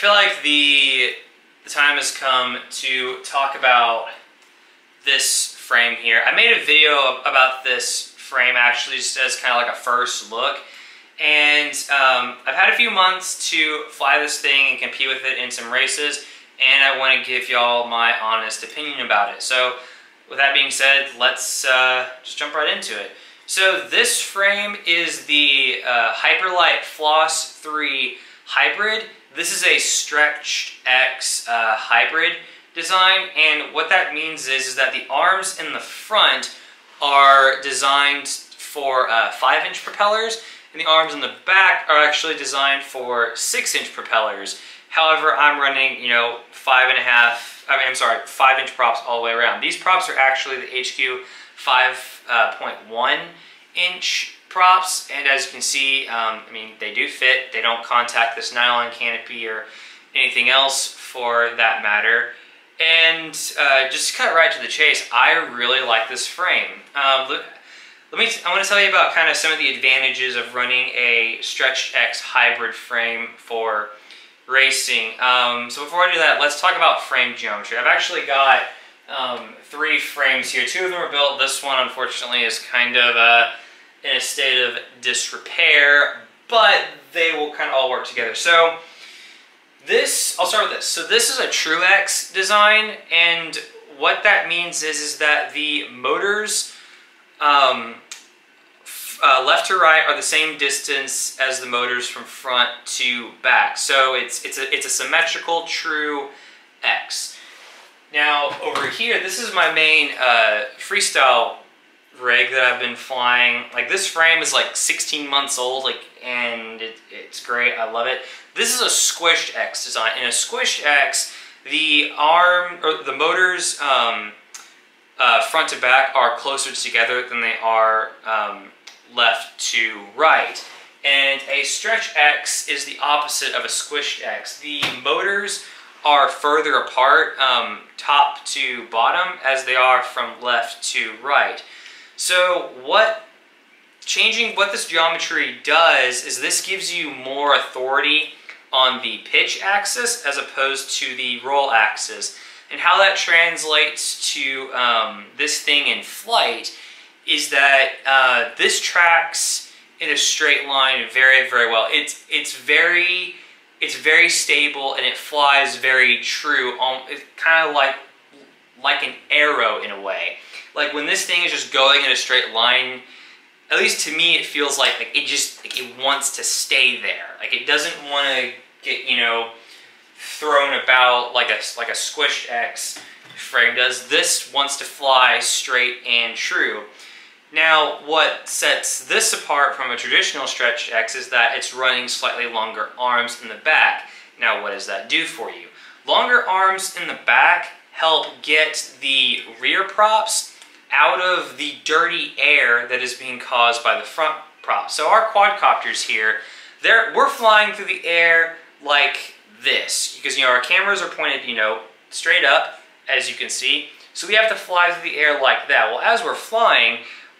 feel like the, the time has come to talk about this frame here. I made a video about this frame actually just as kind of like a first look. And um, I've had a few months to fly this thing and compete with it in some races, and I want to give y'all my honest opinion about it. So with that being said, let's uh, just jump right into it. So this frame is the uh, Hyperlite Floss 3 Hybrid. This is a stretched X uh, hybrid design, and what that means is, is that the arms in the front are designed for 5-inch uh, propellers, and the arms in the back are actually designed for 6-inch propellers. However, I'm running, you know, five and a half, I mean, I'm sorry, 5-inch props all the way around. These props are actually the HQ 5.1 inch props, and as you can see, um, I mean, they do fit. They don't contact this nylon canopy or anything else for that matter. And uh, just cut right to the chase, I really like this frame. Uh, look, let me. I want to tell you about kind of some of the advantages of running a Stretch X hybrid frame for racing. Um, so before I do that, let's talk about frame geometry. I've actually got um, three frames here. Two of them are built. This one, unfortunately, is kind of uh, in a state of disrepair, but they will kind of all work together. So this, I'll start with this. So this is a True X design, and what that means is, is that the motors um, uh, left to right are the same distance as the motors from front to back. So it's, it's, a, it's a symmetrical true X. Now over here, this is my main uh, freestyle rig that I've been flying. Like this frame is like 16 months old, like, and it, it's great. I love it. This is a squished X design. In a squished X, the arm or the motors um, uh, front to back are closer together than they are um, left to right. And a stretch X is the opposite of a squished X. The motors are further apart, um, top to bottom, as they are from left to right. So what changing what this geometry does is this gives you more authority on the pitch axis as opposed to the roll axis. And how that translates to um, this thing in flight is that uh, this tracks in a straight line very, very well. It's, it's very it's very stable and it flies very true. Um, it's kind of like like an arrow in a way. Like when this thing is just going in a straight line, at least to me, it feels like, like it just like it wants to stay there. Like it doesn't want to get you know thrown about like a like a squished X frame does. This wants to fly straight and true. Now, what sets this apart from a traditional stretch X is that it's running slightly longer arms in the back. Now, what does that do for you? Longer arms in the back help get the rear props out of the dirty air that is being caused by the front prop. So our quadcopters here, they're, we're flying through the air like this because you know our cameras are pointed, you know, straight up as you can see. So we have to fly through the air like that. Well, as we're flying,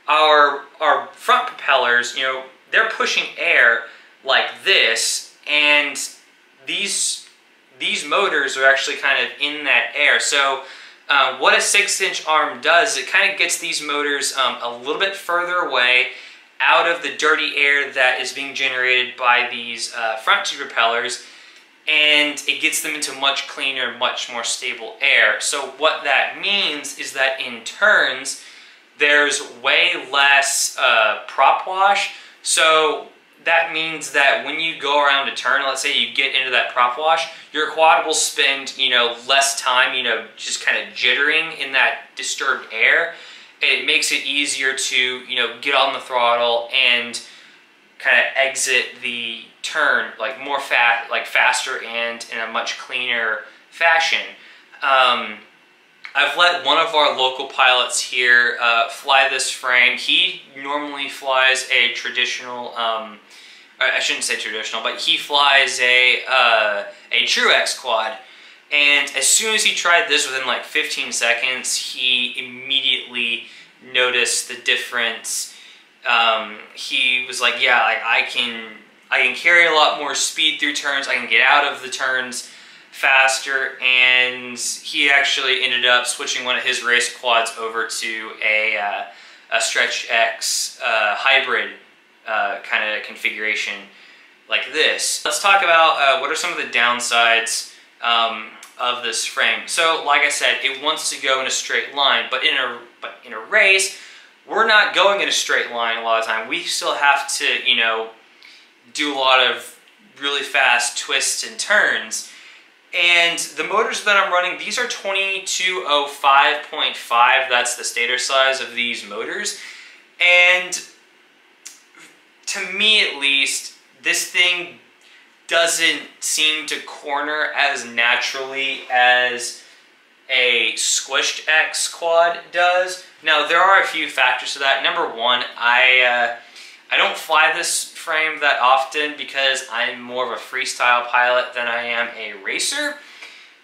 our, our front propellers, you know, they're pushing air like this, and these, these motors are actually kind of in that air. So uh, what a six-inch arm does, it kind of gets these motors um, a little bit further away out of the dirty air that is being generated by these uh, front two propellers and it gets them into much cleaner, much more stable air. So what that means is that in turns, there's way less uh, prop wash. So that means that when you go around a turn, let's say you get into that prop wash, your quad will spend, you know, less time, you know, just kind of jittering in that disturbed air. It makes it easier to, you know, get on the throttle and kind of exit the turn like more fast, like faster and in a much cleaner fashion. Um, I've let one of our local pilots here uh, fly this frame. He normally flies a traditional, um, I shouldn't say traditional, but he flies a, uh, a True X quad. And as soon as he tried this within like 15 seconds, he immediately noticed the difference. Um, he was like, yeah, I, I can I can carry a lot more speed through turns. I can get out of the turns faster. And he actually ended up switching one of his race quads over to a, uh, a Stretch X uh, hybrid uh, kind of configuration like this. Let's talk about uh, what are some of the downsides um, of this frame. So, like I said, it wants to go in a straight line, but in a but in a race, we're not going in a straight line a lot of time. We still have to, you know, do a lot of really fast twists and turns. And the motors that I'm running, these are 2205.5. That's the stator size of these motors. And to me at least, this thing doesn't seem to corner as naturally as a squished X quad does. Now there are a few factors to that. Number one, I uh, I don't fly this frame that often because I'm more of a freestyle pilot than I am a racer.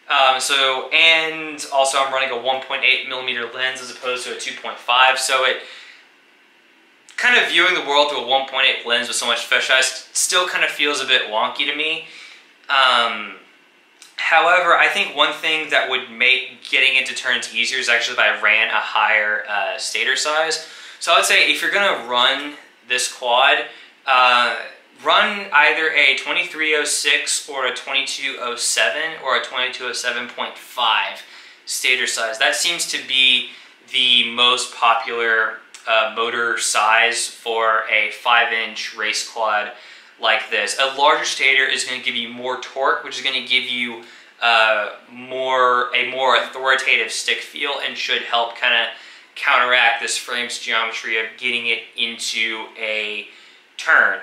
Um, so and also I'm running a 1.8 millimeter lens as opposed to a 2.5, so it kind of viewing the world through a 1.8 lens with so much fisheye still kind of feels a bit wonky to me. Um, however, I think one thing that would make getting into turns easier is actually if I ran a higher uh, stator size. So I would say if you're going to run this quad, uh, run either a 2306 or a 2207 or a 2207.5 stator size. That seems to be the most popular uh, motor size for a 5-inch race quad like this. A larger stator is going to give you more torque, which is going to give you uh, more a more authoritative stick feel and should help kind of counteract this frame's geometry of getting it into a turn.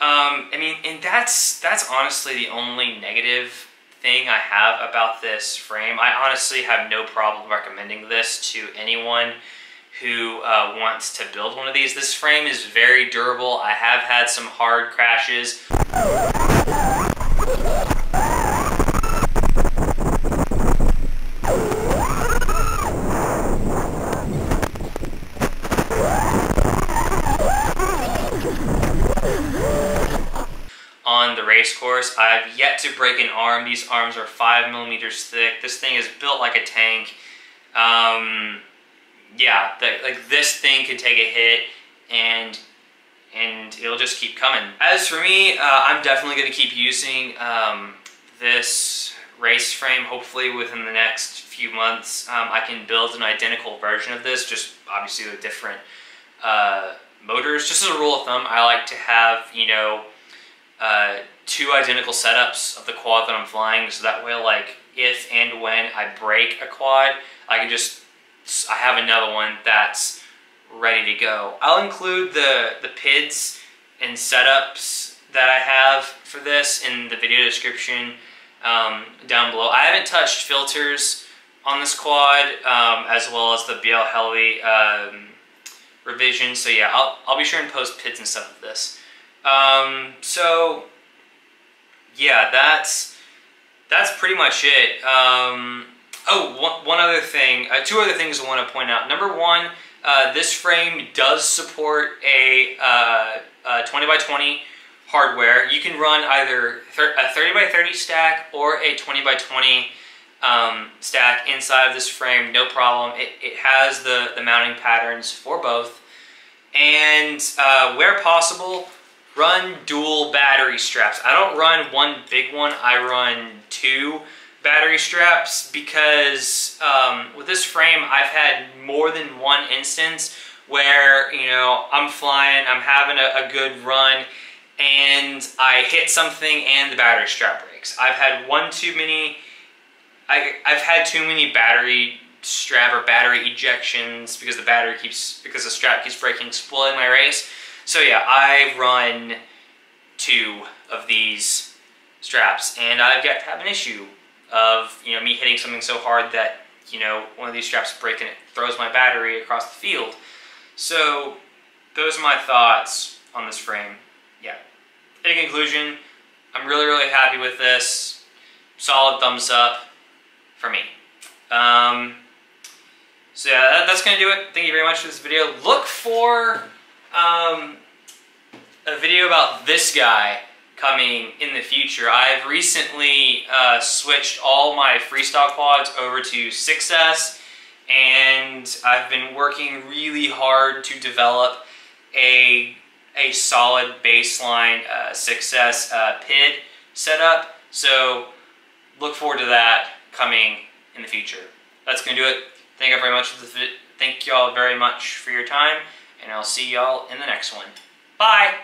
Um, I mean, and that's that's honestly the only negative thing I have about this frame. I honestly have no problem recommending this to anyone who uh, wants to build one of these. This frame is very durable. I have had some hard crashes. on the race course. I've yet to break an arm. These arms are five millimeters thick. This thing is built like a tank. Um, yeah, the, like this thing could take a hit and and it'll just keep coming. As for me, uh, I'm definitely going to keep using um, this race frame. Hopefully within the next few months, um, I can build an identical version of this, just obviously with different uh, motors. Just as a rule of thumb, I like to have, you know, uh, two identical setups of the quad that I'm flying, so that way, like, if and when I break a quad, I can just I have another one that's ready to go. I'll include the, the PIDs and setups that I have for this in the video description um, down below. I haven't touched filters on this quad um, as well as the BLHeli um, revision. So yeah, I'll, I'll be sure and post PIDs and stuff of this. Um, so yeah, that's that's pretty much it. Um, Oh, one, one other thing, uh, two other things I want to point out. Number one, uh, this frame does support a, uh, a 20 by 20 hardware. You can run either a 30 by 30 stack or a 20 by 20 um, stack inside of this frame, no problem. It, it has the, the mounting patterns for both. And uh, where possible, run dual battery straps. I don't run one big one, I run two battery straps because um, with this frame I've had more than one instance where you know I'm flying I'm having a, a, good run and I hit something and the battery strap breaks. I've had one too many I, I've had too many battery strap or battery ejections because the battery keeps because the strap keeps breaking spoiling my race. So yeah I run two of these straps and I've got to have an issue of you know me hitting something so hard that you know one of these straps break and it throws my battery across the field. So those are my thoughts on this frame. Yeah. In conclusion, I'm really really happy with this. Solid thumbs up for me. Um, so yeah, that, that's gonna do it. Thank you very much for this video. Look for um, a video about this guy coming in the future. I've recently uh, switched all my freestyle quads over to 6S and I've been working really hard to develop a, a solid baseline uh, 6S uh, PID setup. So look forward to that coming in the future. That's going to do it. Thank you very much Thank y'all very much for your time, and I'll see y'all in the next one. Bye!